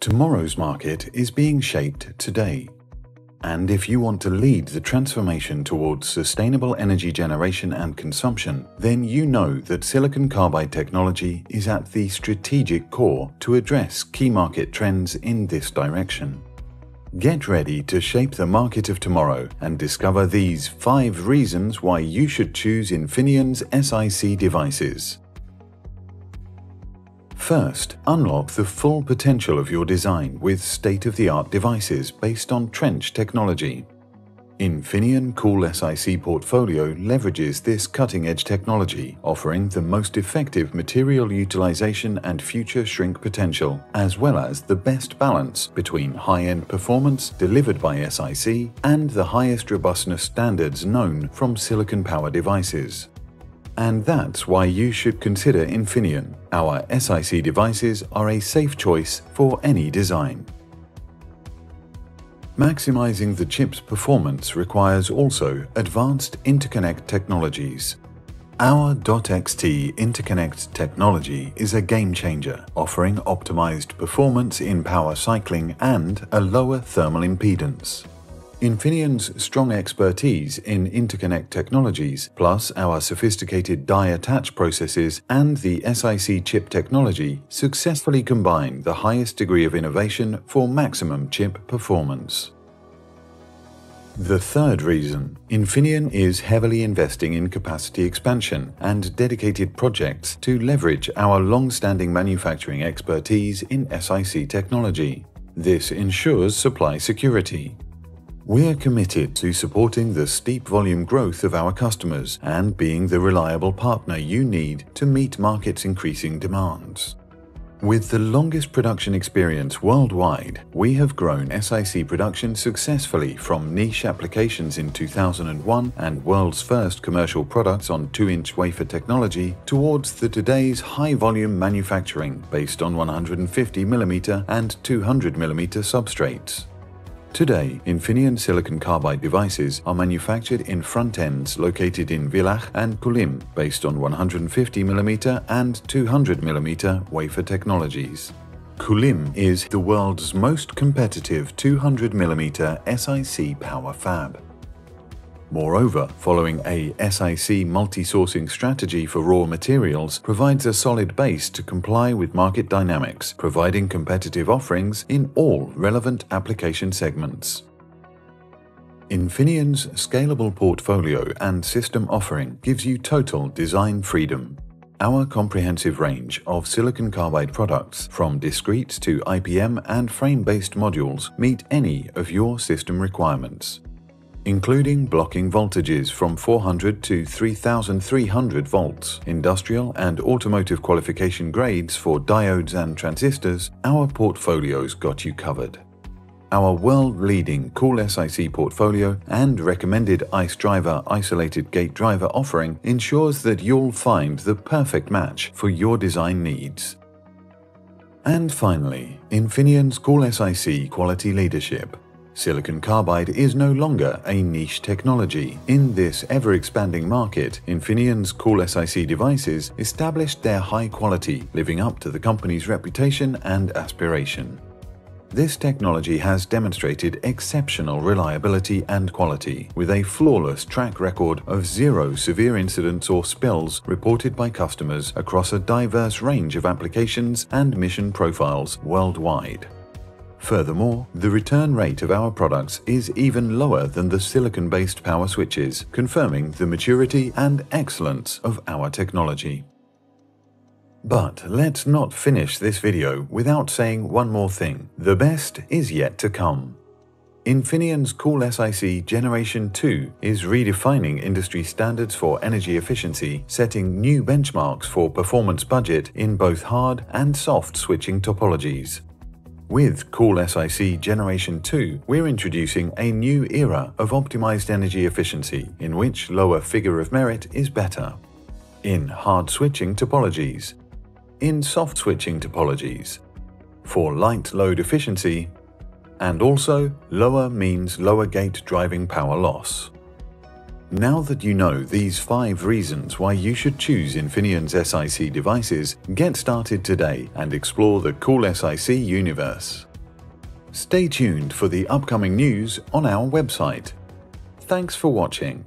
Tomorrow's market is being shaped today. And if you want to lead the transformation towards sustainable energy generation and consumption, then you know that silicon carbide technology is at the strategic core to address key market trends in this direction. Get ready to shape the market of tomorrow and discover these 5 reasons why you should choose Infineon's SiC devices. First, unlock the full potential of your design with state-of-the-art devices based on trench technology. Infineon Cool SiC portfolio leverages this cutting-edge technology, offering the most effective material utilization and future shrink potential, as well as the best balance between high-end performance delivered by SiC and the highest robustness standards known from silicon power devices. And that's why you should consider Infineon. Our SiC devices are a safe choice for any design. Maximizing the chip's performance requires also advanced interconnect technologies. Our DOT-XT interconnect technology is a game changer, offering optimized performance in power cycling and a lower thermal impedance. Infineon's strong expertise in interconnect technologies, plus our sophisticated die attach processes and the SiC chip technology, successfully combine the highest degree of innovation for maximum chip performance. The third reason, Infineon is heavily investing in capacity expansion and dedicated projects to leverage our long-standing manufacturing expertise in SiC technology. This ensures supply security. We're committed to supporting the steep volume growth of our customers and being the reliable partner you need to meet market's increasing demands. With the longest production experience worldwide, we have grown SiC production successfully from niche applications in 2001 and world's first commercial products on 2-inch wafer technology towards the today's high-volume manufacturing based on 150mm and 200mm substrates. Today, Infineon silicon carbide devices are manufactured in front ends located in Villach and Kulim based on 150mm and 200mm wafer technologies. Kulim is the world's most competitive 200mm SiC power fab. Moreover, following a SiC multi-sourcing strategy for raw materials provides a solid base to comply with market dynamics, providing competitive offerings in all relevant application segments. Infineon's scalable portfolio and system offering gives you total design freedom. Our comprehensive range of silicon carbide products, from discrete to IPM and frame-based modules, meet any of your system requirements including blocking voltages from 400 to 3300 volts, industrial and automotive qualification grades for diodes and transistors, our portfolio's got you covered. Our world-leading Cool SiC portfolio and recommended EiceDRIVER isolated gate driver offering ensures that you'll find the perfect match for your design needs. And finally, Infineon's Cool SiC quality leadership Silicon carbide is no longer a niche technology. In this ever-expanding market, Infineon's Cool SiC devices established their high quality, living up to the company's reputation and aspiration. This technology has demonstrated exceptional reliability and quality, with a flawless track record of zero severe incidents or spills reported by customers across a diverse range of applications and mission profiles worldwide. Furthermore, the return rate of our products is even lower than the silicon-based power switches, confirming the maturity and excellence of our technology. But let's not finish this video without saying one more thing. The best is yet to come. Infineon's Cool SiC Generation 2 is redefining industry standards for energy efficiency, setting new benchmarks for performance budget in both hard and soft switching topologies. With Cool SiC Generation 2, we're introducing a new era of optimized energy efficiency in which lower figure of merit is better. In hard switching topologies. In soft switching topologies. For light load efficiency. And also, lower means lower gate driving power loss. Now that you know these 5 reasons why you should choose Infineon's SiC devices, get started today and explore the cool SiC universe. Stay tuned for the upcoming news on our website. Thanks for watching.